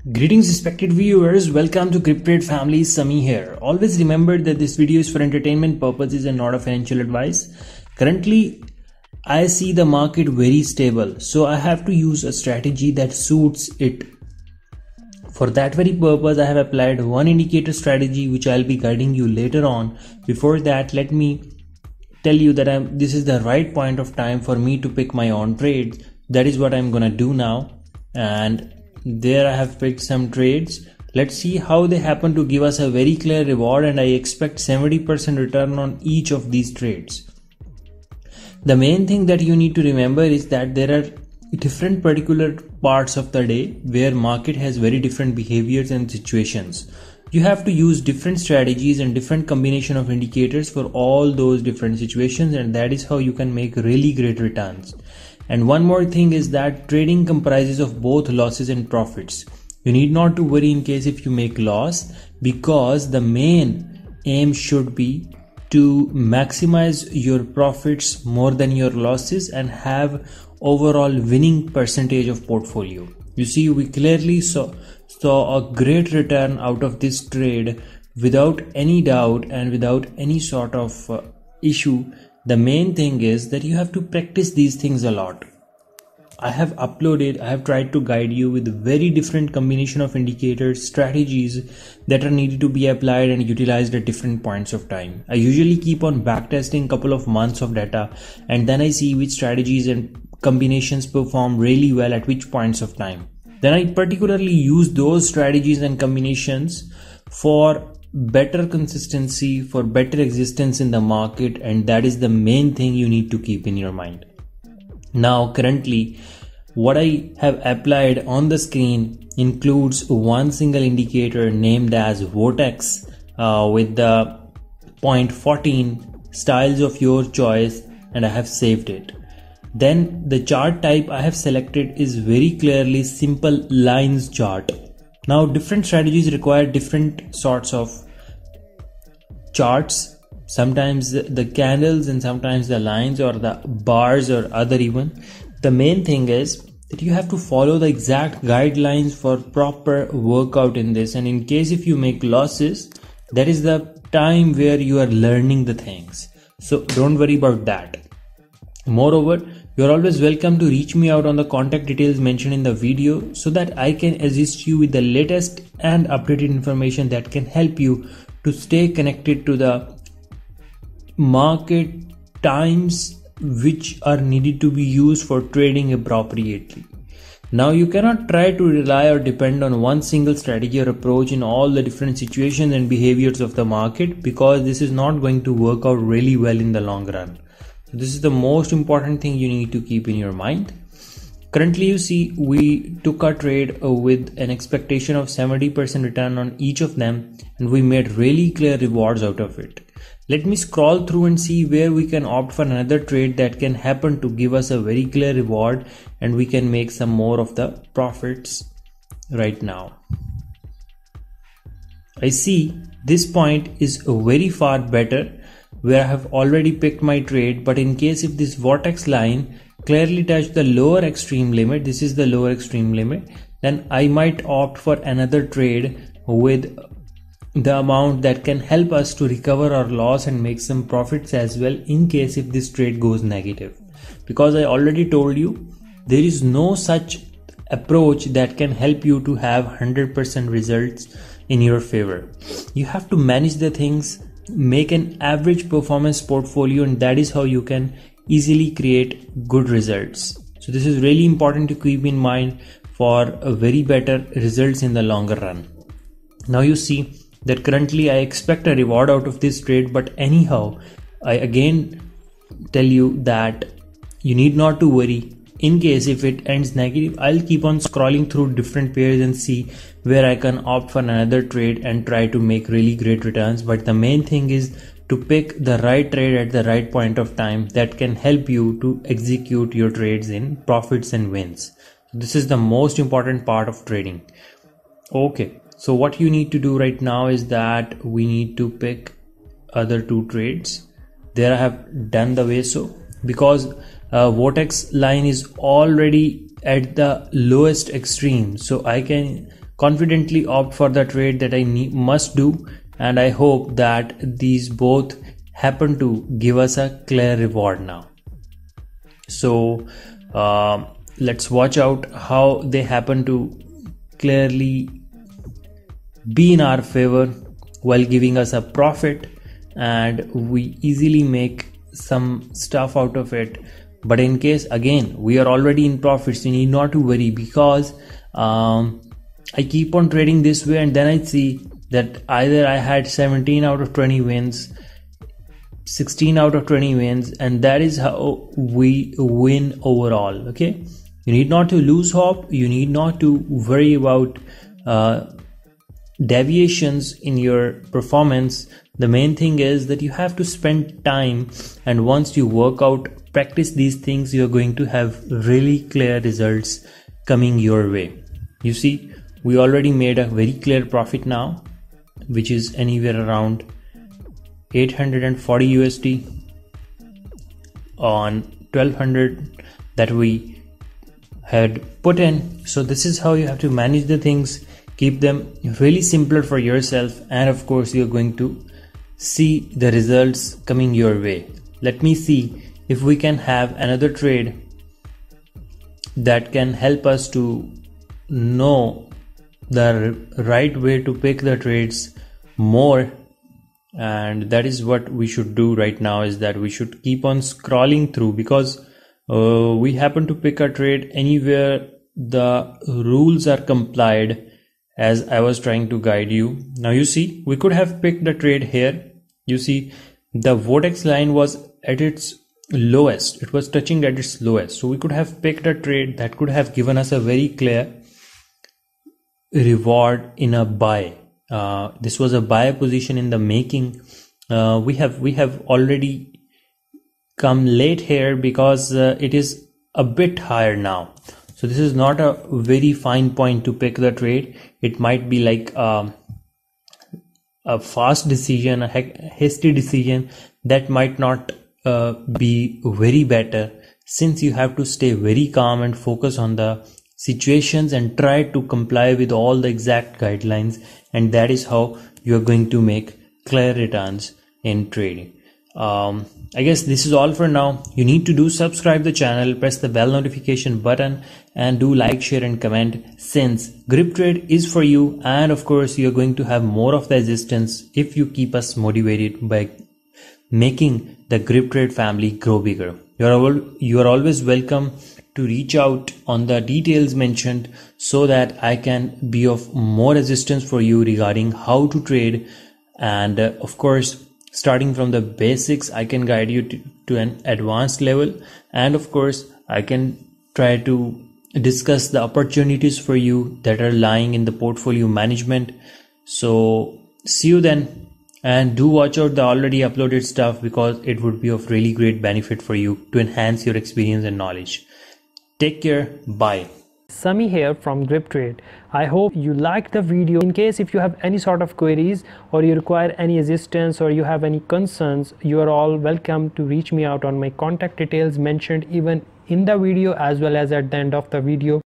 Greetings respected viewers, welcome to GripTrade family, Sami here. Always remember that this video is for entertainment purposes and not a financial advice. Currently, I see the market very stable, so I have to use a strategy that suits it. For that very purpose, I have applied one indicator strategy which I'll be guiding you later on. Before that, let me tell you that I'm, this is the right point of time for me to pick my own trades. That is what I'm gonna do now. And there I have picked some trades. Let's see how they happen to give us a very clear reward and I expect 70% return on each of these trades. The main thing that you need to remember is that there are different particular parts of the day where market has very different behaviors and situations. You have to use different strategies and different combination of indicators for all those different situations and that is how you can make really great returns. And one more thing is that trading comprises of both losses and profits. You need not to worry in case if you make loss because the main aim should be to maximize your profits more than your losses and have overall winning percentage of portfolio. You see, we clearly saw, saw a great return out of this trade without any doubt and without any sort of uh, issue the main thing is that you have to practice these things a lot. I have uploaded i have tried to guide you with very different combination of indicators strategies that are needed to be applied and utilized at different points of time. I usually keep on backtesting couple of months of data and then i see which strategies and combinations perform really well at which points of time. Then i particularly use those strategies and combinations for better consistency for better existence in the market and that is the main thing you need to keep in your mind. Now currently what i have applied on the screen includes one single indicator named as vortex uh, with the point 14 styles of your choice and i have saved it. Then the chart type i have selected is very clearly simple lines chart. Now different strategies require different sorts of charts sometimes the candles and sometimes the lines or the bars or other even. The main thing is that you have to follow the exact guidelines for proper workout in this. And in case if you make losses that is the time where you are learning the things. So don't worry about that. Moreover you're always welcome to reach me out on the contact details mentioned in the video so that I can assist you with the latest and updated information that can help you to stay connected to the market times which are needed to be used for trading appropriately. Now, you cannot try to rely or depend on one single strategy or approach in all the different situations and behaviors of the market because this is not going to work out really well in the long run. So, This is the most important thing you need to keep in your mind. Currently, you see, we took our trade uh, with an expectation of 70% return on each of them, and we made really clear rewards out of it. Let me scroll through and see where we can opt for another trade that can happen to give us a very clear reward and we can make some more of the profits right now. I see this point is very far better where I have already picked my trade but in case if this vortex line clearly touch the lower extreme limit. This is the lower extreme limit. Then I might opt for another trade with the amount that can help us to recover our loss and make some profits as well in case if this trade goes negative. Because I already told you there is no such approach that can help you to have 100% results in your favor. You have to manage the things make an average performance portfolio and that is how you can easily create good results. So this is really important to keep in mind for very better results in the longer run. Now you see that currently I expect a reward out of this trade but anyhow I again tell you that you need not to worry. In case if it ends negative I'll keep on scrolling through different pairs and see where I can opt for another trade and try to make really great returns. But the main thing is to pick the right trade at the right point of time that can help you to execute your trades in profits and wins. This is the most important part of trading. Okay so what you need to do right now is that we need to pick other two trades. There I have done the way so because uh, vortex line is already at the lowest extreme. So I can confidently opt for the trade that I need, must do and I hope that these both happen to give us a clear reward now. So uh, let's watch out how they happen to clearly be in our favor while giving us a profit and we easily make some stuff out of it but in case again we are already in profits you need not to worry because um, i keep on trading this way and then i see that either i had 17 out of 20 wins 16 out of 20 wins and that is how we win overall okay? You need not to lose hope. You need not to worry about uh, deviations in your performance. The main thing is that you have to spend time and once you work out practice these things you're going to have really clear results coming your way. You see we already made a very clear profit now which is anywhere around 840 USD on 1200 that we had put in. So this is how you have to manage the things keep them really simpler for yourself and of course you're going to see the results coming your way. Let me see if we can have another trade that can help us to know the right way to pick the trades more and that is what we should do right now is that we should keep on scrolling through because uh, we happen to pick a trade anywhere the rules are complied as I was trying to guide you. Now you see, we could have picked the trade here. You see, the vortex line was at its lowest. It was touching at its lowest. So we could have picked a trade that could have given us a very clear reward in a buy. Uh, this was a buy position in the making. Uh, we have we have already come late here because uh, it is a bit higher now so this is not a very fine point to pick the trade it might be like um, a fast decision a hasty decision that might not uh, be very better since you have to stay very calm and focus on the situations and try to comply with all the exact guidelines and that is how you are going to make clear returns in trading um, I guess this is all for now. You need to do subscribe the channel, press the bell notification button and do like, share and comment since grip trade is for you and of course you're going to have more of the existence if you keep us motivated by making the grip trade family grow bigger. You're, all, you are always welcome to reach out on the details mentioned so that I can be of more assistance for you regarding how to trade. And uh, of course starting from the basics i can guide you to, to an advanced level. And of course i can try to discuss the opportunities for you that are lying in the portfolio management. So see you then. And do watch out the already uploaded stuff because it would be of really great benefit for you to enhance your experience and knowledge take care bye Sami here from GripTrade. I hope you liked the video. In case if you have any sort of queries or you require any assistance or you have any concerns, you are all welcome to reach me out on my contact details mentioned even in the video as well as at the end of the video.